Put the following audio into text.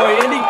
boy Indy.